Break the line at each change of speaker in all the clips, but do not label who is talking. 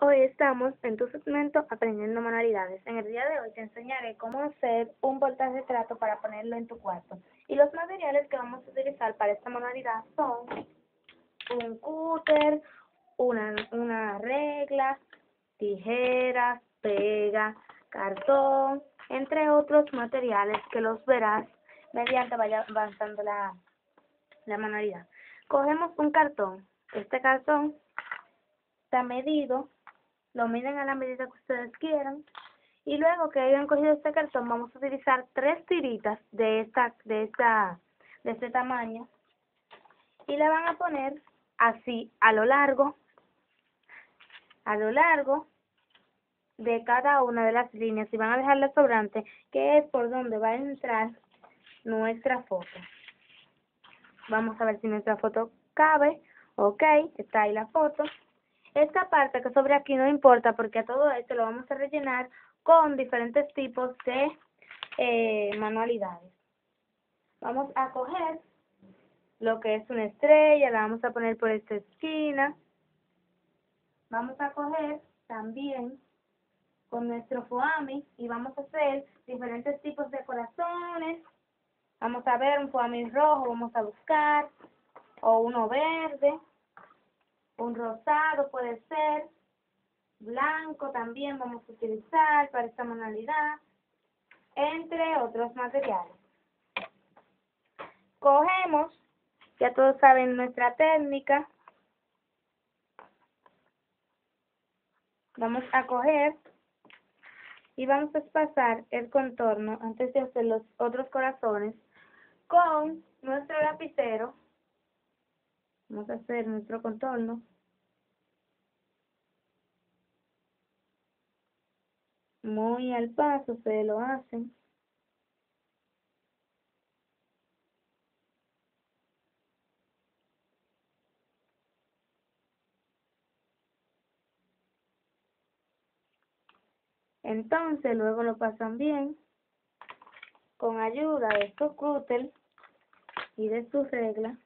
Hoy estamos en tu segmento aprendiendo manualidades. En el día de hoy te enseñaré cómo hacer un portarretrato para ponerlo en tu cuarto. Y los materiales que vamos a utilizar para esta manualidad son un cúter, una, una regla, tijeras, pega, cartón, entre otros materiales que los verás mediante vaya avanzando la, la manualidad. Cogemos un cartón. Este cartón está medido lo miden a la medida que ustedes quieran. Y luego que hayan cogido este cartón vamos a utilizar tres tiritas de esta de esta de este tamaño. Y le van a poner así a lo largo a lo largo de cada una de las líneas. Y van a dejar la sobrante que es por donde va a entrar nuestra foto. Vamos a ver si nuestra foto cabe. Ok está ahí la foto esta parte que sobre aquí no importa porque a todo esto lo vamos a rellenar con diferentes tipos de eh, manualidades. Vamos a coger lo que es una estrella, la vamos a poner por esta esquina. Vamos a coger también con nuestro foami y vamos a hacer diferentes tipos de corazones. Vamos a ver un foami rojo, vamos a buscar, o uno verde un rosado puede ser, blanco también vamos a utilizar para esta manualidad, entre otros materiales. Cogemos, ya todos saben nuestra técnica, vamos a coger y vamos a pasar el contorno antes de hacer los otros corazones con nuestro lapicero Vamos a hacer nuestro contorno. Muy al paso se lo hacen. Entonces luego lo pasan bien con ayuda de su cúter y de su regla.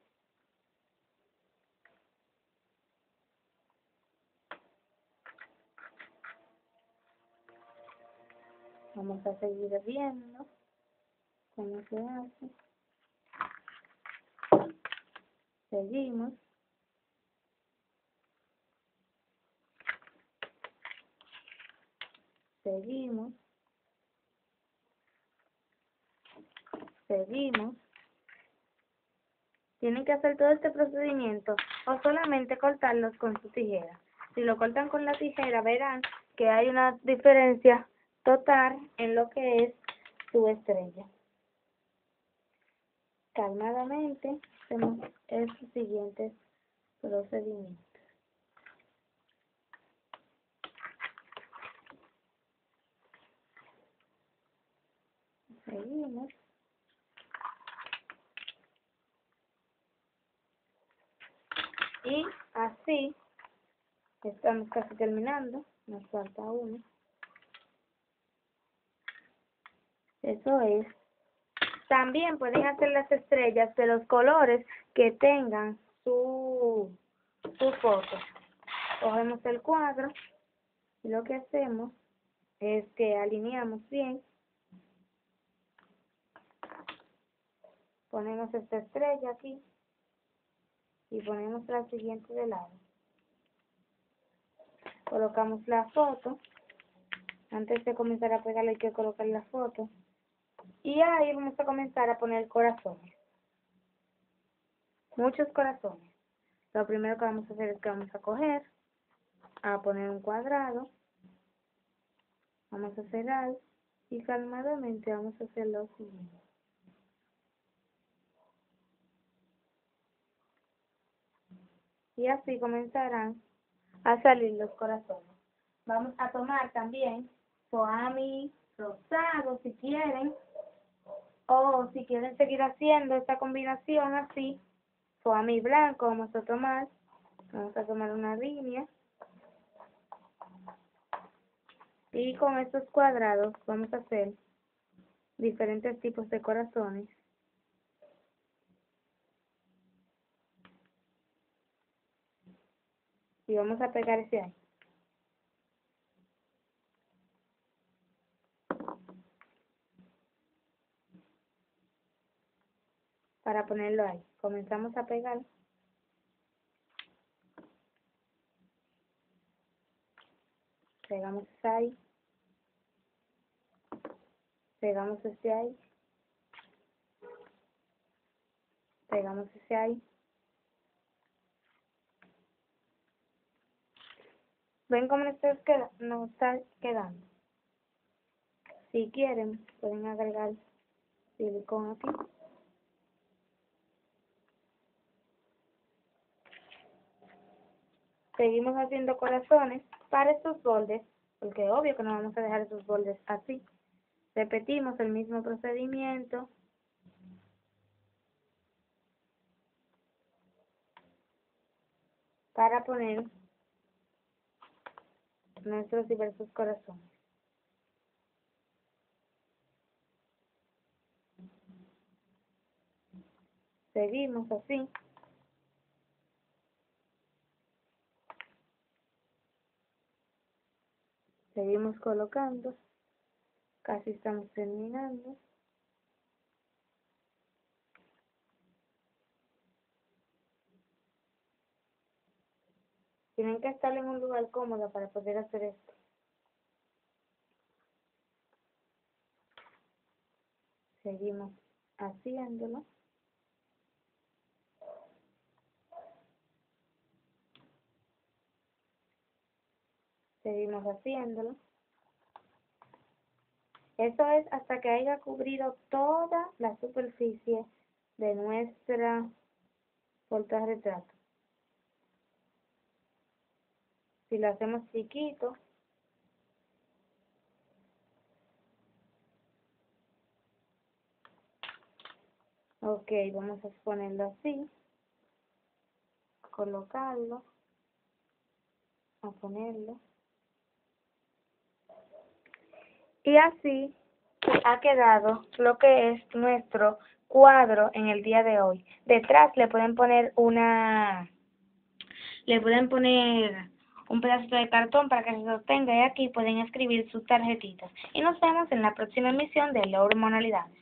Vamos a seguir viendo cómo se hace. Seguimos. Seguimos. Seguimos. Tienen que hacer todo este procedimiento o solamente cortarlos con su tijera. Si lo cortan con la tijera verán que hay una diferencia total en lo que es su estrella. Calmadamente hacemos estos siguientes procedimientos. Seguimos. Y así estamos casi terminando, nos falta uno. Eso es. También pueden hacer las estrellas de los colores que tengan su, su foto. Cogemos el cuadro y lo que hacemos es que alineamos bien. Ponemos esta estrella aquí y ponemos la siguiente de lado. Colocamos la foto. Antes de comenzar a pegarle hay que colocar la foto. Y ahí vamos a comenzar a poner corazones. Muchos corazones. Lo primero que vamos a hacer es que vamos a coger, a poner un cuadrado. Vamos a cerrar y calmadamente vamos a hacer lo siguiente. Y así comenzarán a salir los corazones. Vamos a tomar también foami rosado si quieren o si quieren seguir haciendo esta combinación así, mi blanco vamos a tomar, vamos a tomar una línea. Y con estos cuadrados vamos a hacer diferentes tipos de corazones. Y vamos a pegar ese ahí. Para ponerlo ahí. Comenzamos a pegar. Pegamos ese ahí. Pegamos este ahí. Pegamos ese ahí. ¿Ven cómo nos está quedando? Si quieren, pueden agregar silicón aquí. Seguimos haciendo corazones para estos bordes, porque obvio que no vamos a dejar esos bordes así. Repetimos el mismo procedimiento. para poner nuestros diversos corazones. Seguimos así. Seguimos colocando. Casi estamos terminando. Tienen que estar en un lugar cómodo para poder hacer esto. Seguimos haciéndolo. Seguimos haciéndolo. Esto es hasta que haya cubrido toda la superficie de nuestra retrato. Si lo hacemos chiquito, ok, vamos a ponerlo así, colocarlo, a ponerlo. Y así ha quedado lo que es nuestro cuadro en el día de hoy. Detrás le pueden poner una, le pueden poner un pedacito de cartón para que se sostenga y aquí pueden escribir sus tarjetitas. Y nos vemos en la próxima emisión de Leo Hormonalidades.